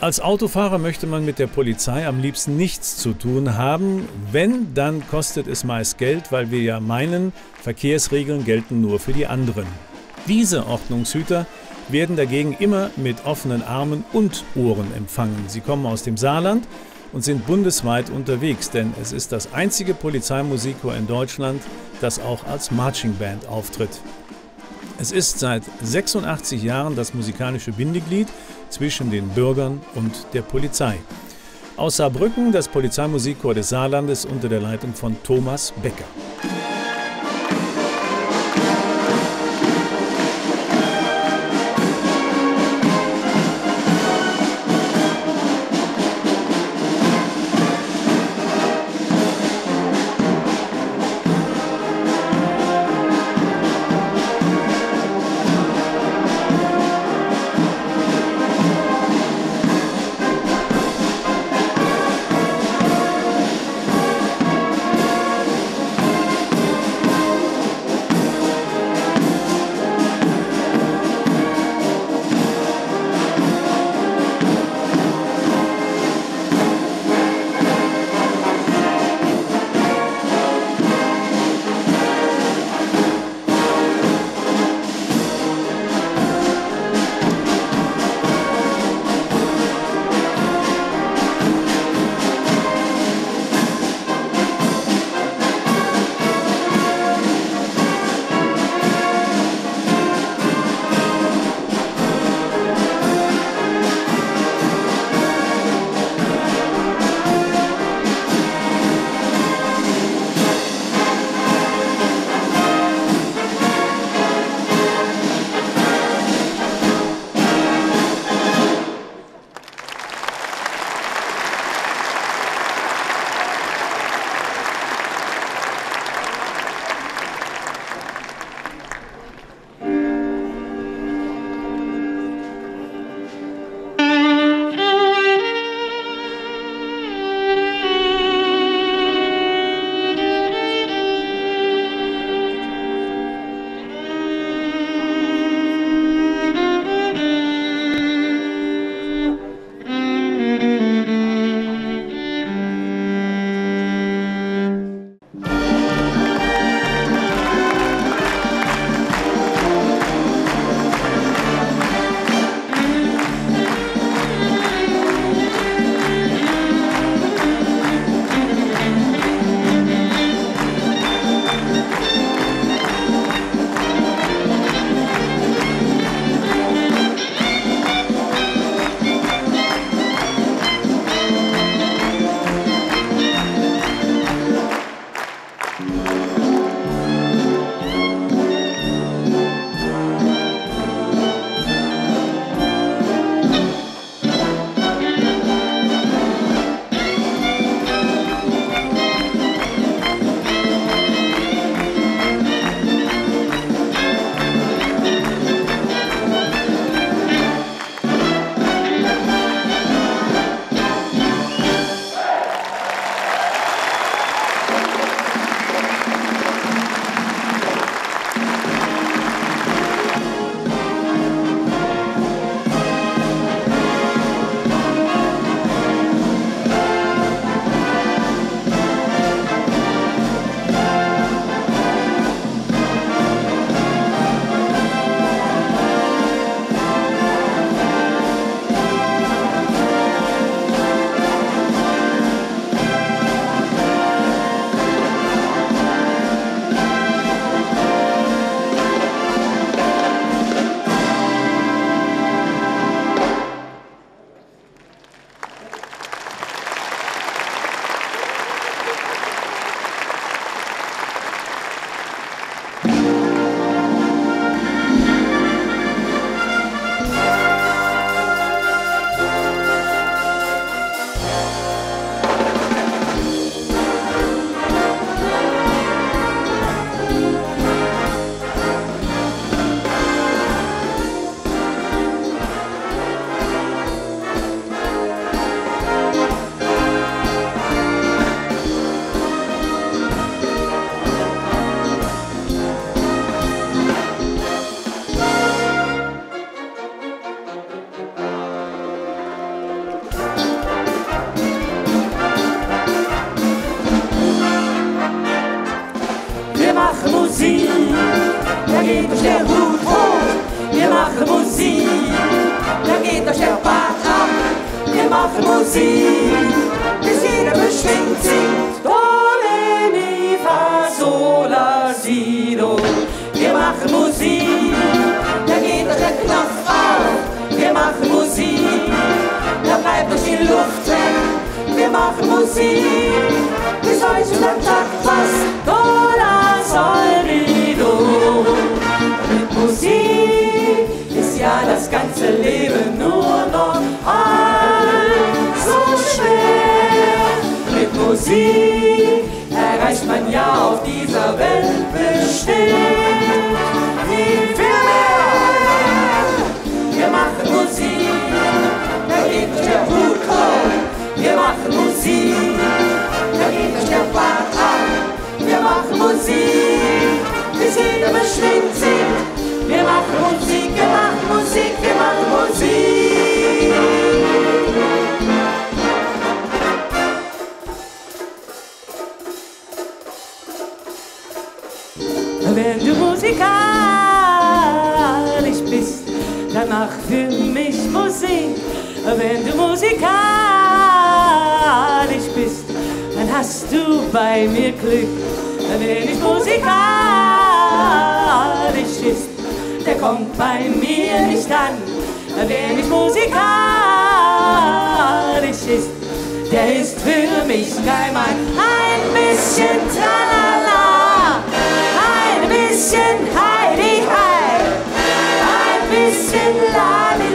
Als Autofahrer möchte man mit der Polizei am liebsten nichts zu tun haben. Wenn, dann kostet es meist Geld, weil wir ja meinen, Verkehrsregeln gelten nur für die anderen. Diese Ordnungshüter werden dagegen immer mit offenen Armen und Ohren empfangen. Sie kommen aus dem Saarland und sind bundesweit unterwegs, denn es ist das einzige Polizeimusikchor in Deutschland, das auch als Marching Band auftritt. Es ist seit 86 Jahren das musikalische Bindeglied zwischen den Bürgern und der Polizei. Aus Saarbrücken das Polizeimusikchor des Saarlandes unter der Leitung von Thomas Becker. Musik erreicht man ja auf dieser Welt. wenn du musikalisch bist, dann mach für mich Musik. Wenn du musikalisch bist, dann hast du bei mir Glück. Wenn ich musikalisch ist, der kommt bei mir nicht an. Wenn ich musikalisch ist, der ist für mich kein Mann. Ein bisschen tralala. bisschen high. Heil, ein bisschen Lali.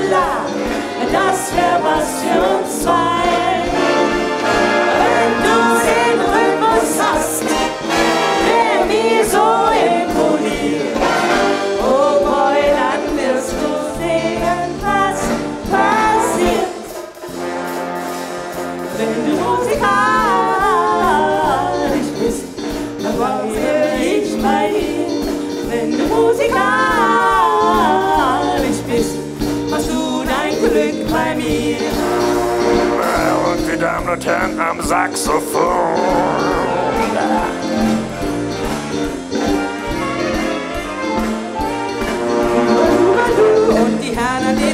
Flöten am Saxophon. Und die Herren, die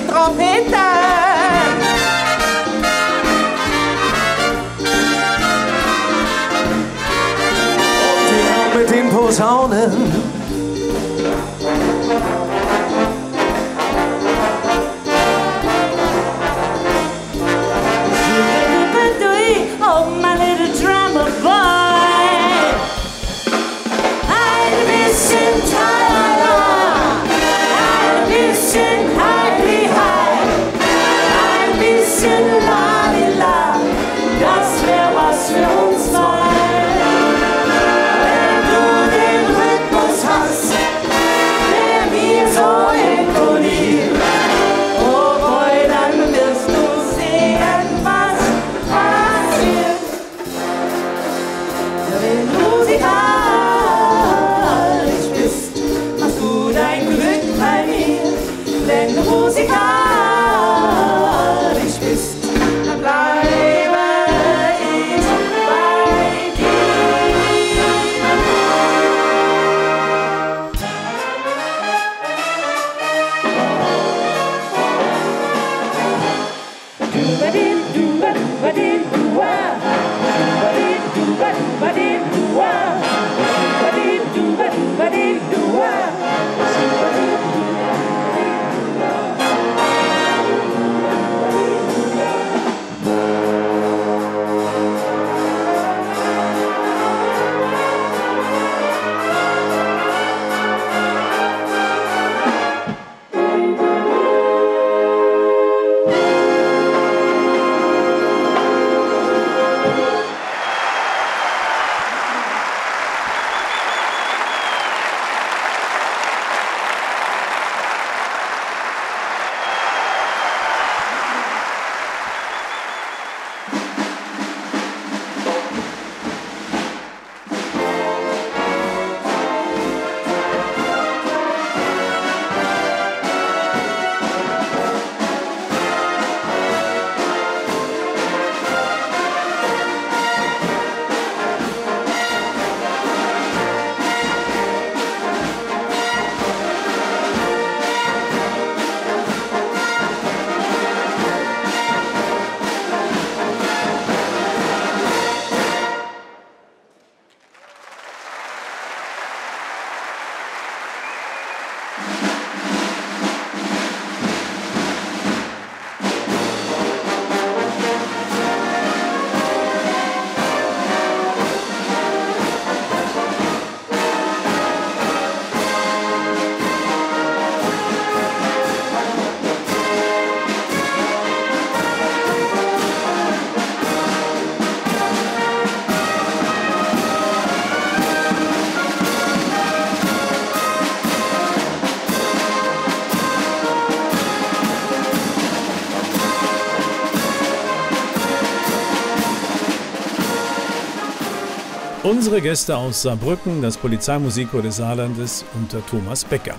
Unsere Gäste aus Saarbrücken, das Polizeimusikchor des Saarlandes unter Thomas Becker.